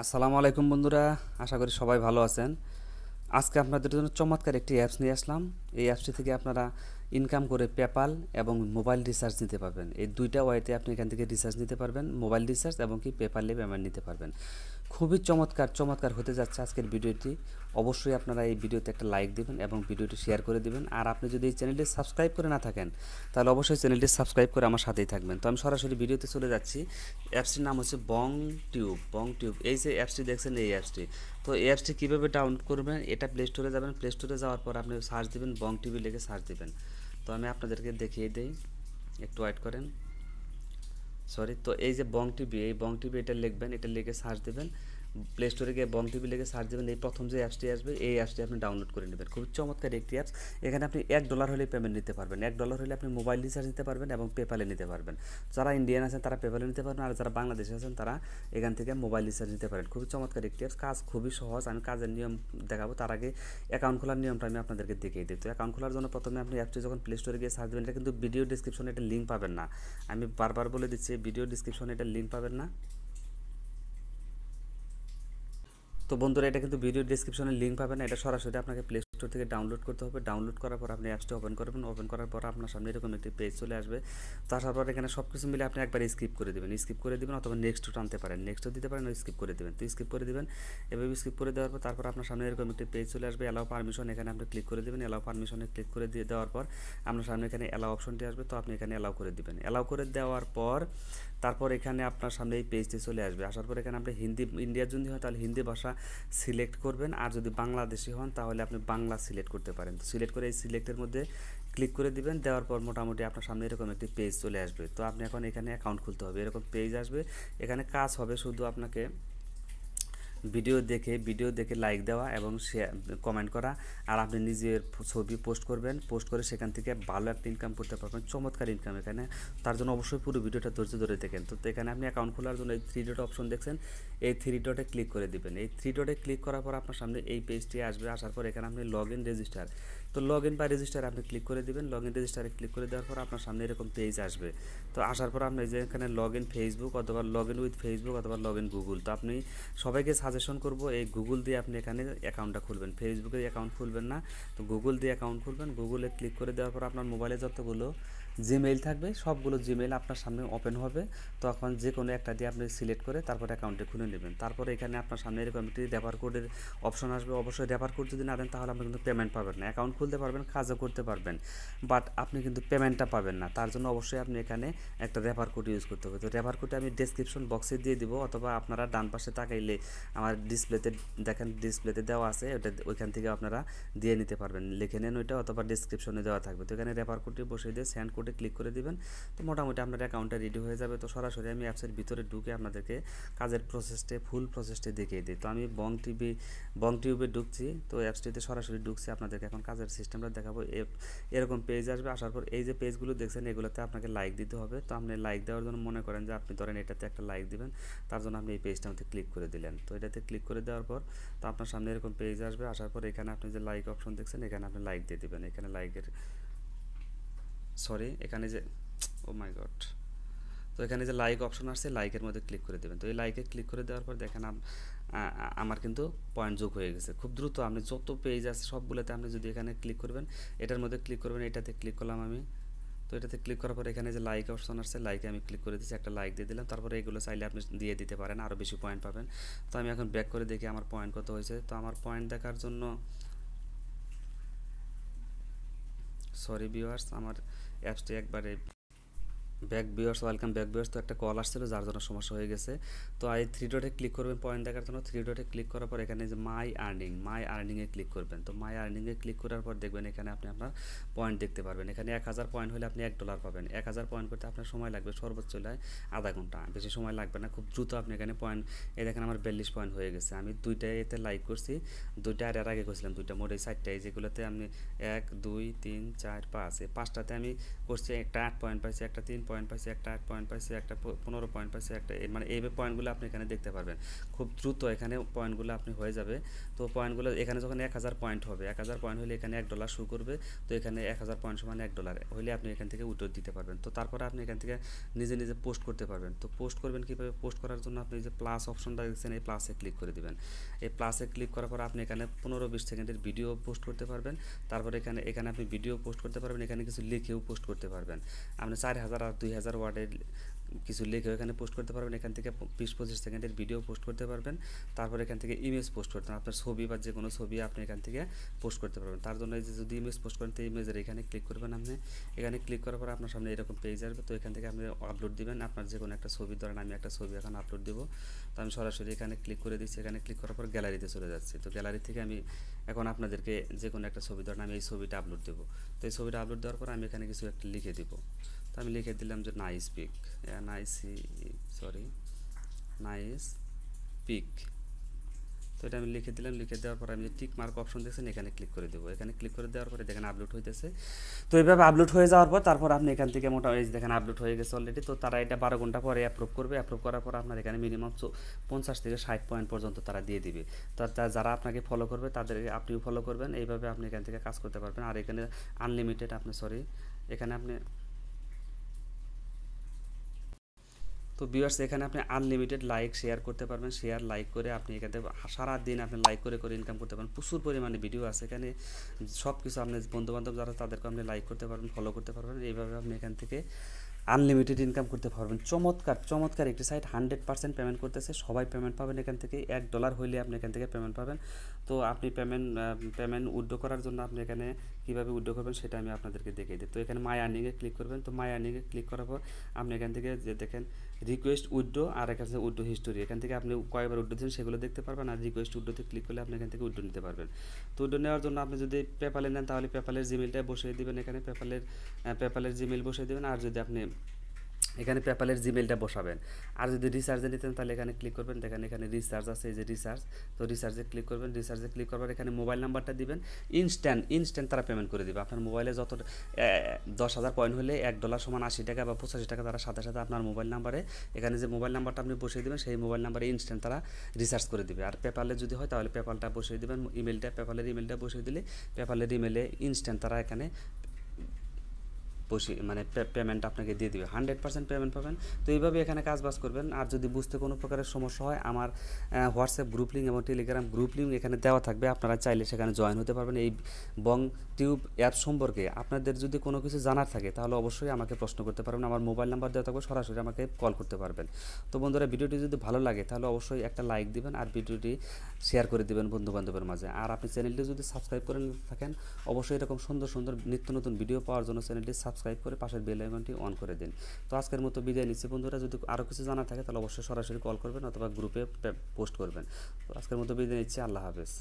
আসসালামু আলাইকুম বন্ধুরা, আশা করি সবাই ভালো আছেন। আজকে আপনাদের জন্য চমৎকার একটি অ্যাপস নিয়ে আসলাম। এই অ্যাপসটি থেকে আপনারা ইনকাম করে পেপাল এবং মোবাইল রিচার্জ নিতে পারবেন। এই দুইটা ওয়াইতে আপনি এখান থেকে রিচার্জ নিতে পারবেন মোবাইল রিচার্জ এবং কি পেপালে পেমেন্ট নিতে পারবেন। খুবই চমৎকার চমৎকার হতে যাচ্ছে আজকের ভিডিওটি। অবশ্যই আপনারা এই ভিডিওতে একটা লাইক দিবেন এবং ভিডিওটি শেয়ার করে দিবেন। আর আপনি যদি এই চ্যানেলটি সাবস্ক্রাইব করে না থাকেন, তাহলে অবশ্যই চ্যানেলটি সাবস্ক্রাইব করে আমার সাথেই থাকবেন। তো আমি সরাসরি ভিডিওতে চলে যাচ্ছি। অ্যাপসটির নাম হচ্ছে বং টিউব বং টিউব এই যে অ্যাপসটি দেখছেন, এই অ্যাপসটি তো এই অ্যাপসটি কীভাবে ডাউনলোড করবেন, এটা প্লে স্টোরে যাবেন। প্লে স্টোরে যাওয়ার পর আপনি সার্চ দিবেন বং টিভি লিখে সার্চ দিবেন। তো আমি আপনাদেরকে দেখিয়ে দিই। একটু ওয়েট করেন। সরি তো এই যে বং টিভি এই বং টিভি এটা লিখবেন, এটা লিখে সার্চ দেবেন। প্লে স্টোরে গিয়ে বং টিভি লিখে সার্চ দেবেন, এই প্রথম যে অ্যাপসটি আসবে, এই অ্যাপসটি আপনি ডাউনলোড করে নেবেন। খুব চমৎকার একটি অ্যাপস এখানে আপনি এক ডলার হলে পেমেন্ট নিতে পারবেন। এক ডলার হলে আপনি মোবাইল রিচার্জ নিতে পারবেন এবং পেপালে নিতে পারবেন। যারা ইন্ডিয়ান আছেন, তারা পেপালে নিতে পারবেন। আর যারা বাংলাদেশে আছেন, তারা এখান থেকে মোবাইল রিচার্জ নিতে পারেন। খুবই চমৎকার একটি অ্যাপস কাজ খুবই সহজ। আমি কাজের নিয়ম দেখাবো। তার আগে অ্যাকাউন্ট খোলার নিয়মটা আমি আপনাদেরকে দেখিয়ে দিই। তো অ্যাকাউন্ট খোলার জন্য প্রথমে আপনি অ্যাপটি যখন প্লে স্টোরে গিয়ে সার্চ দেবেন, এটা কিন্তু ভিডিও ডিসক্রিপশনে এটা লিঙ্ক পাবেন না। আমি বারবার বলে দিচ্ছি ভিডিও ডিসক্রিপশনে এটা লিঙ্ক পাবেন না। তো বন্ধুরা, এটা কিন্তু ভিডিও ডিসক্রিপশনে লিঙ্ক পাবেন। এটা সরাসরি আপনাকে প্লে স্টোর থেকে ডাউনলোড করতে হবে। ডাউনলোড করার পর আপনি অ্যাপসটি ওপেন করবেন। ওপেন করার পর আপনার সামনে এরকম একটি পেজ চলে আসবে। তারপর এখানে সব কিছু মিলে আপনি একবার স্কিপ করে দেবেন। স্কিপ করে দেবেন অথবা নেক্সটও টানতে পারেন। নেক্সটও দিতে পারেন স্কিপ করে দেবেন। তো স্কিপ করে দেবেন। এভাবে স্কিপ করে দেওয়ার পর তারপর আপনার সামনে এরকম একটি পেজ চলে আসবে। অ্যালাও পারমিশন এখানে আপনি ক্লিক করে দেবেন। অ্যালাও পারমিশনে ক্লিক করে দিয়ে দেওয়ার পর আপনার সামনে এখানে অ্যালাও অপশনটি আসবে। তো আপনি এখানে অ্যালাউ করে দিবেন। অ্যালাউ করে দেওয়ার পর তারপর এখানে আপনার সামনে এই পেজটি চলে আসবে। আসার পর এখানে আপনি হিন্দি, ইন্ডিয়ার যদি হয় তাহলে হিন্দি ভাষা সিলেক্ট করবেন। আর যদি বাংলাদেশি হন তাহলে আপনি বাংলা সিলেক্ট করতে পারেন। তো সিলেক্ট করে এই সিলেক্টের মধ্যে ক্লিক করে দিবেন। দেওয়ার পর মোটামুটি আপনার সামনে এরকম একটি পেজ চলে আসবে। তো আপনি এখন এখানে অ্যাকাউন্ট খুলতে হবে। এরকম পেজ আসবে। এখানে কাজ হবে শুধু আপনাকে ভিডিও দেখে ভিডিও দেখে লাইক দেওয়া এবং শেয়ার কমেন্ট করা। আর আপনি নিজের ছবি পোস্ট করবেন। পোস্ট করে সেখান থেকে ভালো একটা ইনকাম করতে পারবেন। চমৎকার ইনকাম এখানে। তার জন্য অবশ্যই পুরো ভিডিওটা ধৈর্য ধরে দেখেন। তো এখানে আপনি অ্যাকাউন্ট খোলার জন্য এই থ্রি ডট অপশন দেখছেন। এই থ্রি ডটে ক্লিক করে দিবেন। এই থ্রি ডটে ক্লিক করার পর আপনার সামনে এই পেজটি আসবে। আসার পর এখানে আপনি লগ ইন রেজিস্টার তো লগ ইন বা রেজিস্টার আপনি ক্লিক করে দেবেন। লগ ইন রেজিস্টারে ক্লিক করে দেওয়ার পর আপনার সামনে এরকম পেজ আসবে। তো আসার পর আপনি যে এখানে লগ ইন ফেসবুক অথবা লগ ইন উইথ ফেসবুক অথবা লগ ইন গুগল তো আপনি সবাইকে সাজেশন করব, এই গুগল দিয়ে আপনি এখানে অ্যাকাউন্টটা খুলবেন। ফেসবুকে অ্যাকাউন্ট খুলবেন না, তো গুগল দিয়ে অ্যাকাউন্ট খুলবেন। গুগলে ক্লিক করে দেওয়ার পর আপনার মোবাইলে যতগুলো জিমেইল থাকবে, সবগুলো জিমেইল আপনার সামনে ওপেন হবে। তখন যে কোনো একটা দিয়ে আপনি সিলেক্ট করে তারপর অ্যাকাউন্টে খুলে নেবেন। তারপরে এখানে আপনার সামনে এরকম একটি রেফার কোডের অপশন আসবে। অবশ্যই রেফার কোড যদি না দেন, তাহলে আপনি কিন্তু পেমেন্ট পাবেন না। অ্যাকাউন্ট খুলতে পারবেন, কাজও করতে পারবেন। বাট আপনি কিন্তু পেমেন্টটা পাবেন না। তার জন্য অবশ্যই আপনি এখানে একটা রেফার কোড ইউজ করতে হবে। তো রেফার কোডটা আমি ডেসক্রিপশন বক্সে দিয়ে দিব, অথবা আপনারা ডান পাশে তাকাইলে আমার ডিসপ্লেতে দেখেন ডিসপ্লেতে দেওয়া আছে, ওটা ওইখান থেকে আপনারা দিয়ে নিতে পারবেন। লিখে নেন ওইটা, অথবা ডিসক্রিপশনে দেওয়া থাকবে। তো এখানে রেফার কোডটি বসিয়ে দিয়ে স্যান্ড কোডে ক্লিক করে দিবেন, তো মোটামুটি আপনার অ্যাকাউন্টটা রেডি হয়ে যাবে। তো সরাসরি আমি অ্যাপসের ভিতরে ঢুকে আপনাদেরকে কাজের প্রসেসটে ফুল প্রসেসটে দেখিয়ে দিই। তো আমি বং টিভি বং টিউবে ঢুকছি, তো অ্যাপসটিতে সরাসরি ঢুকছি, আপনাদেরকে এখন কাজের সিস্টেমটা দেখাবো। এরকম পেজ আসবে, আসার পর এই যে পেজগুলো দেখছেন, এগুলোতে আপনাকে লাইক দিতে হবে। তো আপনি লাইক দেওয়ার জন্য মনে করেন যে আপনি ধরেন এটাতে একটা লাইক দিবেন, তার জন্য আপনি এই পেজটা মধ্যে ক্লিক করে দিলেন। তো এটাতে ক্লিক করে দেওয়ার পর, তো আপনার সামনে এরকম পেজ আসবে, আসার পর এখানে আপনি যে লাইক অপশন দেখছেন, এখানে আপনি লাইক দিয়ে দিবেন। এখানে লাইকের সরি এখানে যে ও মাই গড তো এখানে যে লাইক অপশন আসছে লাইকের মধ্যে ক্লিক করে দেবেন। তো এই লাইকে ক্লিক করে দেওয়ার পর দেখেন আমার কিন্তু পয়েন্ট যোগ হয়ে গেছে। খুব দ্রুত আপনি যত পেজ আছে, সবগুলোতে আপনি যদি এখানে ক্লিক করবেন, এটার মধ্যে ক্লিক করবেন, এটাতে ক্লিক করলাম আমি। তো এটাতে ক্লিক করার পর এখানে যে লাইক অপশন আসছে লাইকে আমি ক্লিক করে দিচ্ছি একটা লাইক দিয়ে দিলাম। তারপরে এগুলো চাইলে আপনি দিয়ে দিতে পারেন আরও বেশি পয়েন্ট পাবেন। তো আমি এখন ব্যাক করে দেখি আমার পয়েন্ট কত হয়েছে। তো আমার পয়েন্ট দেখার জন্য সরি ভিউয়ার্স আমার অ্যাপসটি একবারে back viewers welcome back viewers তো একটা কল আসছিল, যার জন্য সমস্যা হয়ে গেছে। তো এই থ্রি ডটে ক্লিক করবেন পয়েন্ট দেখার জন্য থ্রি ডটে ক্লিক করার পর এখানে যে মাই আর্নিং মাই আর্নিংয়ে ক্লিক করবেন। তো মাই আর্নিংয়ে ক্লিক করার পর দেখবেন এখানে আপনি আপনার পয়েন্ট দেখতে পারবেন। এখানে এক হাজার পয়েন্ট হলে আপনি এক ডলার পাবেন। এক হাজার পয়েন্ট করতে আপনার সময় লাগবে সর্বোচ্চ হলে আধা ঘণ্টা। বেশি সময় লাগবে না, খুব দ্রুত আপনি এখানে পয়েন্ট এই দেখেন আমার বিয়াল্লিশ পয়েন্ট হয়ে গেছে। আমি দুইটা এতে লাইক করছি, দুইটা আর এর আগে করছিলাম দুইটা। মোট এই চারটায় যেগুলোতে আমি এক, দুই, তিন, চার, পাঁচ, এই পাঁচটাতে আমি করছি, একটা আট পয়েন্ট পাইছি, একটা তিন পয়েন্ট পাইছে, একটা আট পয়েন্ট পাইছে, একটা পনেরো পয়েন্ট পাইছে, একটা এই- মানে এইভাবে পয়েন্টগুলো আপনি এখানে দেখতে পারবেন। খুব দ্রুত এখানে পয়েন্টগুলো আপনি হয়ে যাবে। তো পয়েন্টগুলো এখানে যখন এক হাজার পয়েন্ট হবে, এক হাজার পয়েন্ট হলে এখানে এক ডলার শুরু করবে। তো এখানে এক হাজার পয়েন্ট সমান এক ডলার হলে আপনি এখান থেকে উইড্রো দিতে পারবেন। তো তারপরে আপনি এখান থেকে নিজে নিজে পোস্ট করতে পারবেন। তো পোস্ট করবেন কীভাবে? পোস্ট করার জন্য আপনি যে প্লাস অপশনটা দেখছেন, এই প্লাসে ক্লিক করে দিবেন। এই প্লাসে ক্লিক করার পর আপনি এখানে পনেরো বিশ সেকেন্ডের ভিডিও পোস্ট করতে পারবেন। তারপরে এখানে এখানে আপনি ভিডিও পোস্ট করতে পারবেন। এখানে কিছু লিখেও পোস্ট করতে পারবেন। আপনি চার হাজার দুই হাজার ওয়ার্ডের কিছু লিখেও এখানে পোস্ট করতে পারবেন। এখান থেকে বিশ পঁচিশ সেকেন্ডের ভিডিও পোস্ট করতে পারবেন। তারপর এখান থেকে ইমেজ পোস্ট করতে আপনার ছবি বা যে কোনো ছবি আপনি এখান থেকে পোস্ট করতে পারবেন। তার জন্য এই যে যদি ইমেজ পোস্ট করেন, তো ইমেজের এখানে ক্লিক করবেন আপনি। এখানে ক্লিক করার পর আপনার সামনে এরকম পেজ আসবে। তো এখান থেকে আপনি আপলোড দিবেন। আপনার যে কোনো একটা ছবি, ধরেন আমি একটা ছবি এখন আপলোড দেবো। তো আমি সরাসরি এখানে ক্লিক করে দিচ্ছি। এখানে ক্লিক করার পর গ্যালারিতে চলে যাচ্ছি। তো গ্যালারি থেকে আমি এখন আপনাদেরকে যে কোনো একটা ছবি, ধরেন আমি এই ছবিটা আপলোড দেবো। তো এই ছবিটা আপলোড দেওয়ার পর আমি এখানে কিছু একটা লিখে দিব। তো আমি লিখে দিলাম যে nice pic nice sorry nice pic তো এটা আমি লিখে দিলাম, লিখে দেওয়ার পর আমি টিক মার্ক অপশন দেখছেন, এখানে ক্লিক করে দেবো। এখানে ক্লিক করে দেওয়ার পরে দেখেন আপলোড হইতেছে। তো এইভাবে আপলোড হয়ে যাওয়ার পর তারপর আপনি এখান থেকে মোটামুটি দেখেন আপলোড হয়ে গেছে অলরেডি তো তারা এটা বারো ঘণ্টা পরে অ্যাপ্রুভ করবে। অ্যাপ্রুভ করার পর আপনার এখানে মিনিমাম পঞ্চাশ থেকে ষাট পয়েন্ট পর্যন্ত তারা দিয়ে দিবে। তা- যারা আপনাকে ফলো করবে, তাদের আপনিও ফলো করবেন। এইভাবে আপনি এখান থেকে কাজ করতে পারবেন। আর এখানে আনলিমিটেড আপনি সরি এখানে আপনি তো ভিউয়ার্স এখানে আপনি আনলিমিটেড লাইক শেয়ার করতে পারবেন। শেয়ার লাইক করে আপনি এখানে সারা দিন আপনি লাইক করে করে ইনকাম করতে পারবেন। প্রচুর পরিমাণে ভিডিও আছে এখানে। সব কিছু আপনি বন্ধুবান্ধব যারা, তাদেরকে আপনি লাইক করতে পারবেন ফলো করতে পারবেন। এইভাবে আপনি এখান থেকে আনলিমিটেড ইনকাম করতে পারবেন। চমৎকার চমৎকার একটি সাইট হান্ড্রেড পার্সেন্ট পেমেন্ট করতেছে। সবাই পেমেন্ট পাবেন এখান থেকে। এক ডলার হইলে আপনি এখান থেকে পেমেন্ট পাবেন। তো আপনি পেমেন্ট পেমেন্ট উইড্রো করার জন্য আপনি এখানে কীভাবে উইড্রো করবেন সেটা আমি আপনাদেরকে দেখিয়ে দিই। তো এখানে মাই আর্নিংয়ে ক্লিক করবেন। তো মাই আর্নিংয়ে ক্লিক করার পর আপনি এখান থেকে যে দেখেন রিকোয়েস্ট উইড্রো আর এখান থেকে উইড্রো হিস্টোরি এখান থেকে আপনি কয়েকবার উইড্রো দিন সেগুলো দেখতে পারবেন আর রিকোয়েস্ট উইড্রোতে ক্লিক করলে আপনি এখান থেকে উইড্রো নিতে পারবেন। তো উইড্রো নেওয়ার জন্য আপনি যদি পেপালে নেন তাহলে পেপালের জিমেলটা বসিয়ে দিবেন। এখানে পেপালের পেপালের জিমেল বসিয়ে দেবেন। আর যদি আপনি এখানে পেপালের জিমেলটা বসাবেন। আর যদি রিচার্জে নিতেন তাহলে এখানে ক্লিক করবেন। দেখেন এখানে রিচার্জ আছে, এই যে রিচার্জ তো রিচার্জে ক্লিক করবেন। রিচার্জে ক্লিক করবার এখানে মোবাইল নাম্বারটা দিবেন। ইনস্ট্যান্ট ইনস্ট্যান্ট তারা পেমেন্ট করে দিবে। আপনার মোবাইলে যত দশ হাজার পয়েন্ট হলে এক ডলার সমান আশি টাকা বা পঁচাশি টাকা তারা সাথে সাথে আপনার মোবাইল নাম্বারে এখানে যে মোবাইল নাম্বারটা আপনি বসিয়ে দেবেন, সেই মোবাইল নাম্বারে ইনস্ট্যান্ট তারা রিচার্জ করে দেবে। আর পেপালে যদি হয়, তাহলে পেপালটা বসিয়ে দেবেন। ইমেলটা পেপালের ইমেলটা বসিয়ে দিলে, পেপালের ইমেলে ইনস্ট্যান্ট তারা এখানে বসে মানে পেমেন্ট আপনাকে দিয়ে দিবে। হান্ড্রেড পার্সেন্ট পেমেন্ট পাবেন। তো এইভাবে এখানে কাজ বাজ করবেন। আর যদি বুঝতে কোনো প্রকারের সমস্যা হয়, আমার হোয়াটসঅ্যাপ গ্রুপ লিঙ্ক এবং টেলিগ্রাম গ্রুপ লিঙ্ক এখানে দেওয়া থাকবে। আপনারা চাইলে সেখানে জয়েন হতে পারবেন। এই বং টিউব অ্যাপ সম্পর্কে আপনাদের যদি কোনো কিছু জানার থাকে, তাহলে অবশ্যই আমাকে প্রশ্ন করতে পারবেন। আমার মোবাইল নাম্বার দেওয়া থাকবে। সরাসরি আমাকে কল করতে পারবেন। তো বন্ধুরা, ভিডিওটি যদি ভালো লাগে, তাহলে অবশ্যই একটা লাইক দিবেন আর ভিডিওটি শেয়ার করে দিবেন বন্ধু বান্ধবের মাঝে। আর আপনি চ্যানেলটি যদি সাবস্ক্রাইব করে থাকেন, অবশ্যই এরকম সুন্দর সুন্দর নিত্য নতুন ভিডিও পাওয়ার জন্য চ্যানেলটি সাবস্ক্রাইব করে পাশের বেল আইকনটি অন করে দিন। তো আজকের মতো বিদায় নিচ্ছি। বন্ধুরা, যদি আরও কিছু জানা থাকে, তাহলে অবশ্যই সরাসরি কল করবেন অথবা গ্রুপে পোস্ট করবেন। তো আজকের মতো বিদায় নিচ্ছি। আল্লাহ হাফেজ।